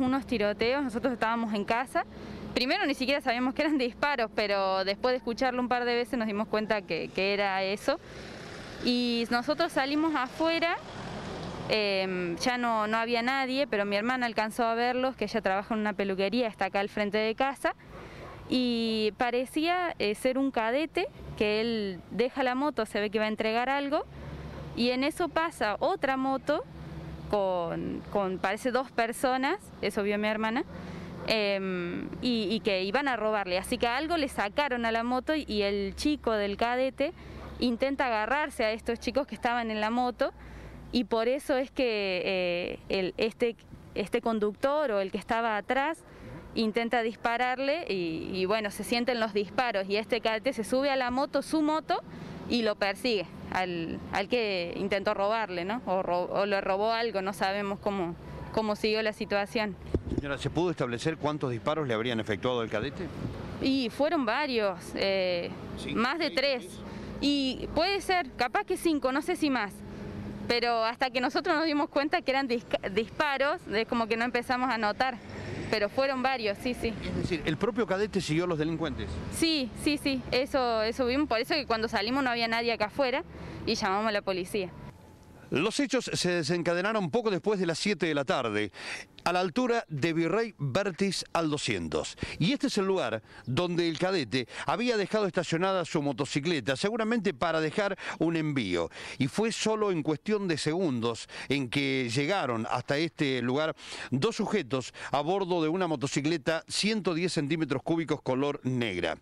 unos tiroteos, nosotros estábamos en casa. Primero ni siquiera sabíamos que eran disparos, pero después de escucharlo un par de veces nos dimos cuenta que, que era eso. Y nosotros salimos afuera Em, ya no, no había nadie, pero mi hermana alcanzó a verlos, que ella trabaja en una peluquería, está acá al frente de casa, y parecía eh, ser un cadete, que él deja la moto, se ve que va a entregar algo, y en eso pasa otra moto con, parece dos personas, eso vio mi hermana, em, y, que iban a robarle. Así que algo le sacaron a la moto y el chico del cadete intenta agarrarse a estos chicos que estaban en la moto y por eso es que eh, el, este, este conductor o el que estaba atrás intenta dispararle y, bueno, se sienten los disparos y este cadete se sube a la moto, su moto, y lo persigue al, al que intentó robarle, ¿no? O, o, le robó algo, no sabemos cómo, cómo siguió la situación. Señora, ¿se pudo establecer cuántos disparos le habrían efectuado el cadete? Y fueron varios, eh, más de tres. Y puede ser, capaz que cinco, no sé si más pero hasta que nosotros nos dimos cuenta que eran disparos, es como que no empezamos a notar. Pero fueron varios, sí, sí. Es decir, ¿el propio cadete siguió a los delincuentes? Sí, sí, sí, eso, eso vimos, por eso que cuando salimos no había nadie acá afuera y llamamos a la policía. Los hechos se desencadenaron poco después de las 7 de la tarde, a la altura de Virrey Bertis al 200. Y este es el lugar donde el cadete había dejado estacionada su motocicleta, seguramente para dejar un envío. Y fue solo en cuestión de segundos en que llegaron hasta este lugar dos sujetos a bordo de una motocicleta 110 centímetros cúbicos color negra.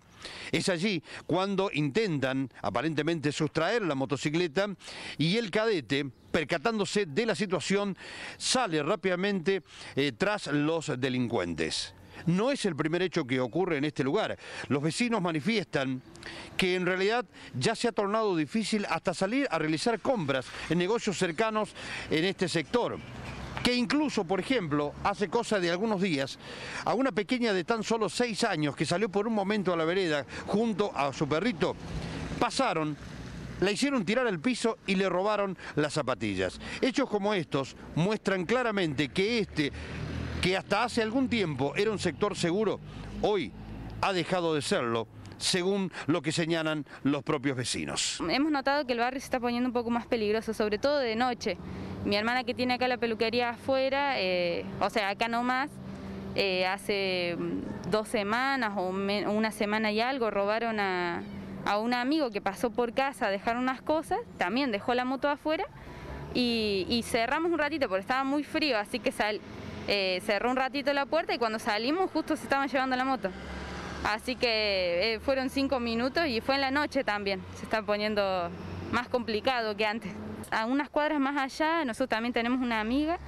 Es allí cuando intentan aparentemente sustraer la motocicleta y el cadete, percatándose de la situación, sale rápidamente eh, tras los delincuentes. No es el primer hecho que ocurre en este lugar. Los vecinos manifiestan que en realidad ya se ha tornado difícil hasta salir a realizar compras en negocios cercanos en este sector que incluso, por ejemplo, hace cosa de algunos días, a una pequeña de tan solo seis años que salió por un momento a la vereda junto a su perrito, pasaron la hicieron tirar al piso y le robaron las zapatillas. Hechos como estos muestran claramente que este, que hasta hace algún tiempo era un sector seguro, hoy ha dejado de serlo según lo que señalan los propios vecinos. Hemos notado que el barrio se está poniendo un poco más peligroso, sobre todo de noche. Mi hermana que tiene acá la peluquería afuera, eh, o sea, acá nomás, eh, hace dos semanas o una semana y algo robaron a, a un amigo que pasó por casa a dejar unas cosas, también dejó la moto afuera y, cerramos un ratito porque estaba muy frío, así que eh, cerró un ratito la puerta y cuando salimos justo se estaban llevando la moto. Así que eh, fueron cinco minutos y fue en la noche también, se está poniendo más complicado que antes. A unas cuadras más allá nosotros también tenemos una amiga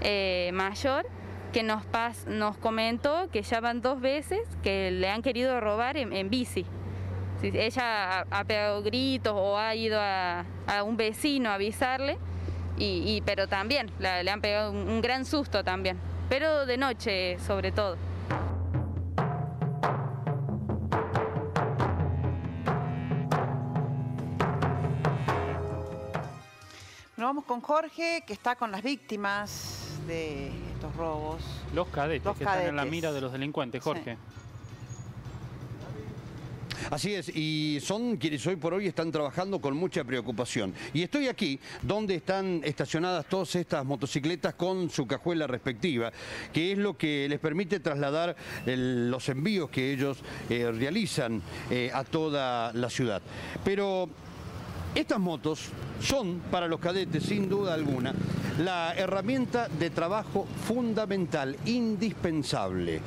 eh, mayor que nos, nos comentó que ya van dos veces que le han querido robar en bici ella ha, pegado gritos o ha ido a, un vecino a avisarle, y, pero también le han pegado un, gran susto también, pero de noche sobre todo. Nos vamos con Jorge, que está con las víctimas de estos robos. Los cadetes, que están en la mira de los delincuentes, Jorge. Así es, y son quienes hoy por hoy están trabajando con mucha preocupación. Y estoy aquí donde están estacionadas todas estas motocicletas con su cajuela respectiva, que es lo que les permite trasladar los envíos que ellos eh, realizan eh, a toda la ciudad. Pero estas motos son para los cadetes, sin duda alguna, la herramienta de trabajo fundamental, indispensable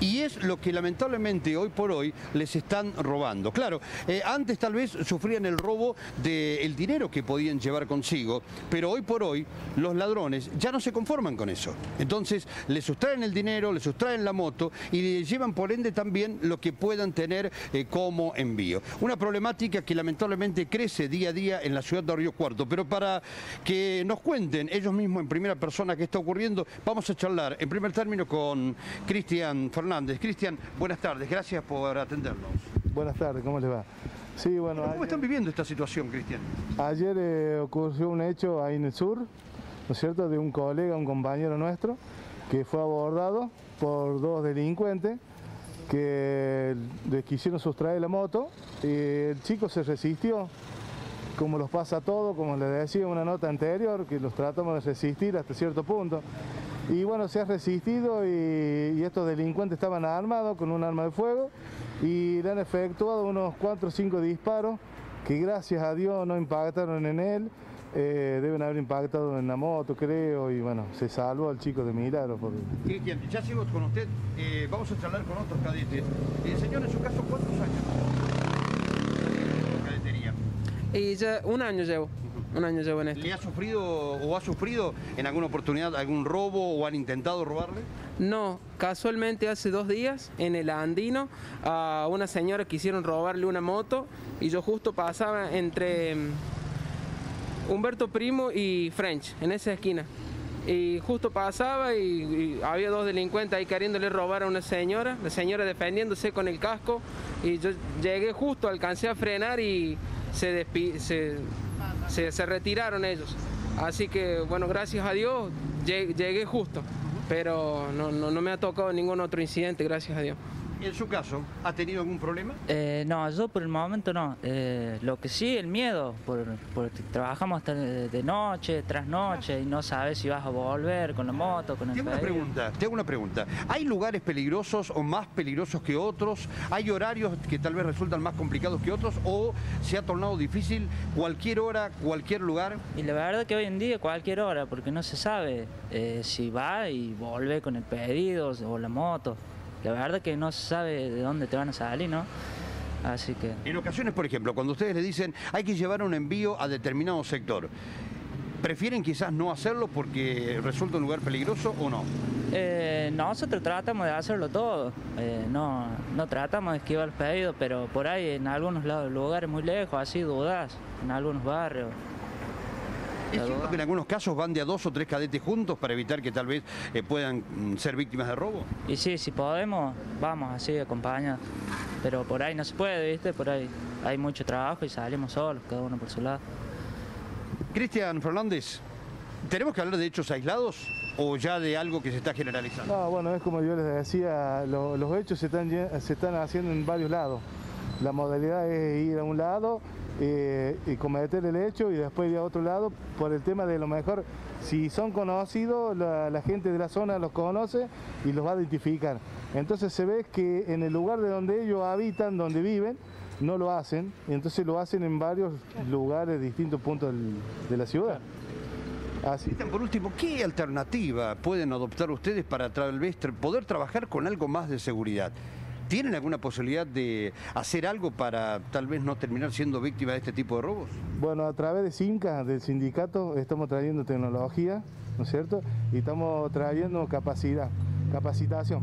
y es lo que lamentablemente hoy por hoy les están robando. Claro, eh, antes tal vez sufrían el robo del dinero que podían llevar consigo, pero hoy por hoy los ladrones ya no se conforman con eso. Entonces les sustraen el dinero, les sustraen la moto y les llevan por ende también lo que puedan tener eh, como envío. Una problemática que lamentablemente crece día a día en la ciudad de Río Cuarto, pero para que nos cuenten ellos mismos en primera persona qué está ocurriendo, vamos a charlar en primer término con Cristian Fernández Cristian, buenas tardes, gracias por atendernos. Buenas tardes, ¿cómo les va? Sí, bueno, ¿Cómo están viviendo esta situación, Cristian? Ayer eh, ocurrió un hecho ahí en el sur, ¿no es cierto?, de un colega, un compañero nuestro, que fue abordado por dos delincuentes que le quisieron sustraer la moto y el chico se resistió, como los pasa todo, como les decía en una nota anterior, que los tratamos de resistir hasta cierto punto. Y bueno, se ha resistido y, estos delincuentes estaban armados con un arma de fuego y le han efectuado unos 4 o 5 disparos que gracias a Dios no impactaron en él. Eh, deben haber impactado en la moto, creo, y bueno, se salvó al chico de milagro. Cristian, ya sigo con usted, eh, vamos a charlar con otros cadetes. Eh, señor, en su caso, ¿cuántos años? Cadetería. Y ya un año llevo. Un año llevo en esto. ¿Le ha sufrido o ha sufrido en alguna oportunidad algún robo o han intentado robarle? No, casualmente hace dos días en el Andino a una señora quisieron robarle una moto y yo justo pasaba entre mm, Humberto Primo y French, en esa esquina. Y justo pasaba y, había dos delincuentes ahí queriéndole robar a una señora, la señora defendiéndose con el casco y yo llegué justo, alcancé a frenar y se, se, se, retiraron ellos. Así que, bueno, gracias a Dios llegué justo, pero no, no me ha tocado ningún otro incidente, gracias a Dios. ¿En su caso, ha tenido algún problema? Eh, no, yo por el momento no. Eh, lo que sí, el miedo, porque trabajamos hasta de noche, tras noche, y no sabes si vas a volver con la moto, con el Tengo una pregunta, tengo una pregunta. ¿Hay lugares peligrosos o más peligrosos que otros? ¿Hay horarios que tal vez resultan más complicados que otros? ¿O se ha tornado difícil cualquier hora, cualquier lugar? Y la verdad que hoy en día cualquier hora, porque no se sabe eh, si va y vuelve con el pedido o la moto la verdad que no se sabe de dónde te van a salir, ¿no? Así que... En ocasiones, por ejemplo, cuando ustedes le dicen hay que llevar un envío a determinado sector, ¿prefieren quizás no hacerlo porque resulta un lugar peligroso o no? Eh, nosotros tratamos de hacerlo todo, eh, no, no tratamos de esquivar el pedido, pero por ahí en algunos lugares muy lejos, así dudas, en algunos barrios, ¿Es cierto que en algunos casos van de a dos o tres cadetes juntos para evitar que tal vez eh, puedan mm, ser víctimas de robo? Y sí, si podemos, vamos así acompañados. Pero por ahí no se puede, ¿viste? Por ahí hay mucho trabajo y salimos solos, cada uno por su lado. Cristian Fernández, ¿tenemos que hablar de hechos aislados o ya de algo que se está generalizando? No, bueno, es como yo les decía, los hechos se están, se están haciendo en varios lados. La modalidad es ir a un lado eh, y cometer el hecho y después ir a otro lado por el tema de lo mejor, si son conocidos, la, gente de la zona los conoce y los va a identificar. Entonces se ve que en el lugar de donde ellos habitan, donde viven, no lo hacen, y entonces lo hacen en varios lugares, distintos puntos de la ciudad. Así. Por último, ¿qué alternativa pueden adoptar ustedes para tal vez poder trabajar con algo más de seguridad? ¿Tienen alguna posibilidad de hacer algo para tal vez no terminar siendo víctima de este tipo de robos? Bueno, a través de CINCA, del sindicato, estamos trayendo tecnología, ¿no es cierto? Y estamos trayendo capacidad, capacitación.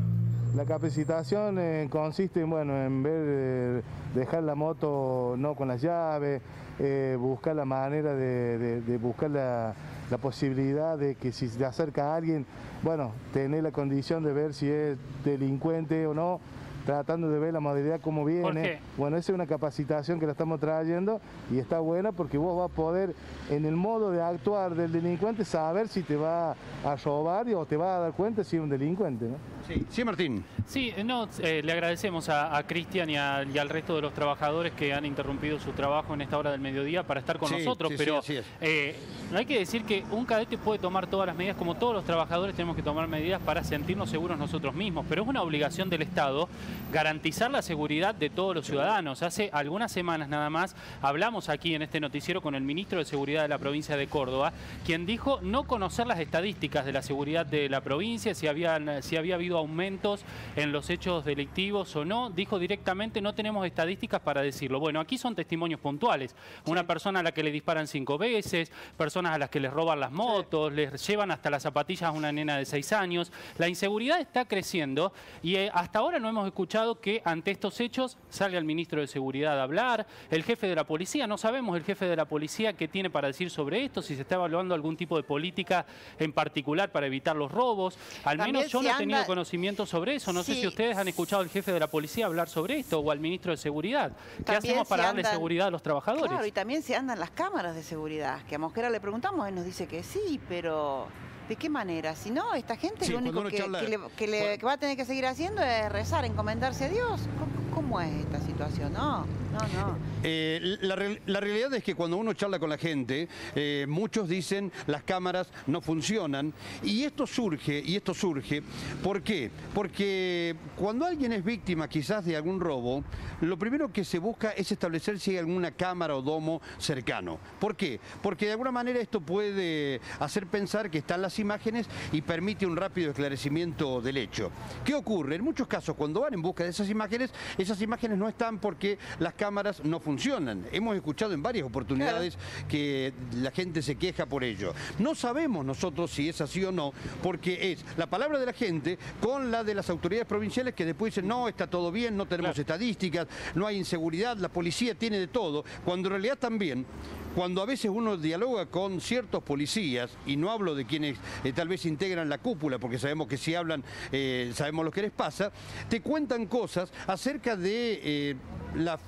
La capacitación eh, consiste bueno, en ver, eh, dejar la moto no con las llaves, eh, buscar la manera de, buscar la, la, posibilidad de que si se acerca a alguien, bueno, tener la condición de ver si es delincuente o no, tratando de ver la modalidad como viene. Bueno, esa es una capacitación que la estamos trayendo y está buena porque vos vas a poder, en el modo de actuar del delincuente, saber si te va a robar o te va a dar cuenta si es un delincuente. ¿no? Sí, Martín. Sí, no, eh, le agradecemos a, Cristian y, al resto de los trabajadores que han interrumpido su trabajo en esta hora del mediodía para estar con nosotros, pero eh, hay que decir que un cadete puede tomar todas las medidas, como todos los trabajadores tenemos que tomar medidas para sentirnos seguros nosotros mismos, pero es una obligación del Estado garantizar la seguridad de todos los ciudadanos. Hace algunas semanas nada más hablamos aquí en este noticiero con el ministro de Seguridad de la provincia de Córdoba, quien dijo no conocer las estadísticas de la seguridad de la provincia, si, habían, si había habido aumentos en los hechos delictivos o no. Dijo directamente, no tenemos estadísticas para decirlo. Bueno, aquí son testimonios puntuales. Una persona a la que le disparan cinco veces, personas a las que les roban las motos, les llevan hasta las zapatillas a una nena de seis años. La inseguridad está creciendo y eh, hasta ahora no hemos escuchado que ante estos hechos salga el ministro de Seguridad a hablar, el jefe de la policía, no sabemos el jefe de la policía qué tiene para decir sobre esto, si se está evaluando algún tipo de política en particular para evitar los robos. Al menos yo no he tenido conocimiento sobre eso. No sé si ustedes han escuchado al jefe de la policía hablar sobre esto o al ministro de Seguridad. ¿Qué hacemos para darle seguridad a los trabajadores? Claro, y también se andan las cámaras de seguridad, que a Mosquera le preguntamos, él nos dice que sí, pero ¿De qué manera? Si no, esta gente lo único que, va a tener que seguir haciendo es rezar, encomendarse a Dios. ¿Cómo, es esta situación? No, no, no. Eh, la, realidad es que cuando uno charla con la gente, eh, muchos dicen las cámaras no funcionan. Y esto surge, y esto surge, ¿por qué? Porque cuando alguien es víctima quizás de algún robo, lo primero que se busca es establecer si hay alguna cámara o domo cercano. ¿Por qué? Porque de alguna manera esto puede hacer pensar que están las imágenes y permite un rápido esclarecimiento del hecho. ¿Qué ocurre? En muchos casos, cuando van en busca de esas imágenes, esas imágenes no están porque las cámaras no funcionan. Hemos escuchado en varias oportunidades que la gente se queja por ello. No sabemos nosotros si es así o no, porque es la palabra de la gente con la de las autoridades provinciales que después dicen, no, está todo bien, no tenemos estadísticas, no hay inseguridad, la policía tiene de todo, cuando en realidad también cuando a veces uno dialoga con ciertos policías, y no hablo de quienes eh, tal vez integran la cúpula, porque sabemos que si hablan, eh, sabemos lo que les pasa, te cuentan cosas acerca de eh,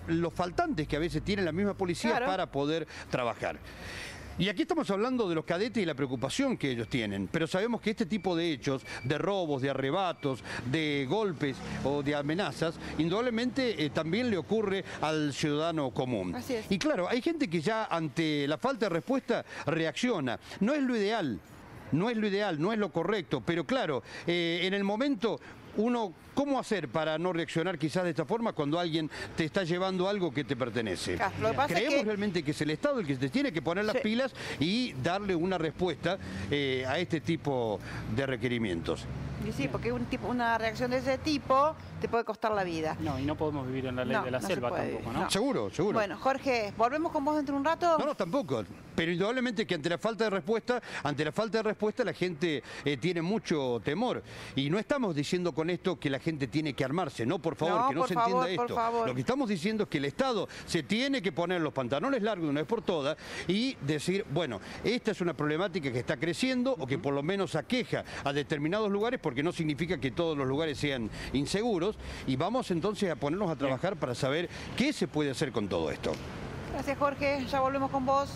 los faltantes que a veces tiene la misma policía para poder trabajar. Y aquí estamos hablando de los cadetes y la preocupación que ellos tienen, pero sabemos que este tipo de hechos, de robos, de arrebatos, de golpes o de amenazas, indudablemente eh, también le ocurre al ciudadano común. Y claro, hay gente que ya ante la falta de respuesta reacciona. No es lo ideal, no es lo ideal, no es lo correcto, pero claro, eh, en el momento uno, ¿cómo hacer para no reaccionar quizás de esta forma cuando alguien te está llevando algo que te pertenece? Creemos realmente que es el Estado el que te tiene que poner las pilas y darle una respuesta eh, a este tipo de requerimientos. Y sí, porque un tipo, una reacción de ese tipo te puede costar la vida. No, y no podemos vivir en la ley de la selva tampoco, ¿no? Seguro, seguro. Bueno, Jorge, ¿volvemos con vos dentro de un rato? No, no, tampoco. Pero indudablemente que ante la falta de respuesta, ante la falta de respuesta la gente eh, tiene mucho temor. Y no estamos diciendo con esto que la gente tiene que armarse, no, por favor, que no se entienda esto. Lo que estamos diciendo es que el Estado se tiene que poner los pantalones largos de una vez por todas y decir, bueno, esta es una problemática que está creciendo o que por lo menos aqueja a determinados lugares porque no significa que todos los lugares sean inseguros y vamos entonces a ponernos a trabajar para saber qué se puede hacer con todo esto. Gracias Jorge, ya volvemos con vos.